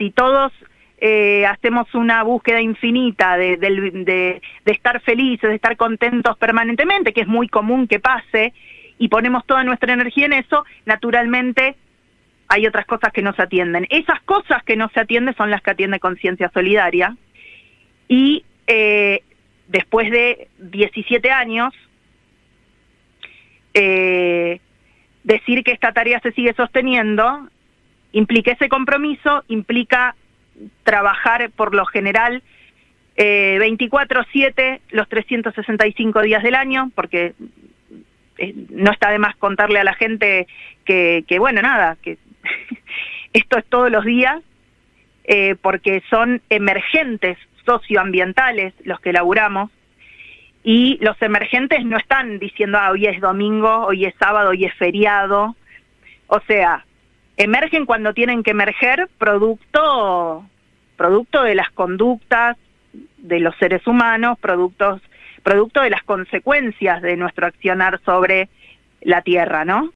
si todos eh, hacemos una búsqueda infinita de, estar felices, de estar contentos permanentemente, que es muy común que pase, y ponemos toda nuestra energía en eso, naturalmente hay otras cosas que no se atienden. Esas cosas que no se atienden son las que atiende Conciencia Solidaria. Y eh, después de 17 años, eh, decir que esta tarea se sigue sosteniendo implica ese compromiso, implica trabajar por lo general eh, 24/7 los 365 días del año, porque eh, no está de más contarle a la gente que, que bueno, nada, que esto es todos los días, eh, porque son emergentes socioambientales los que laburamos, y los emergentes no están diciendo, ah, hoy es domingo, hoy es sábado, hoy es feriado. O sea, emergen cuando tienen que emerger producto, producto de las conductas de los seres humanos, productos, producto de las consecuencias de nuestro accionar sobre la tierra, ¿no?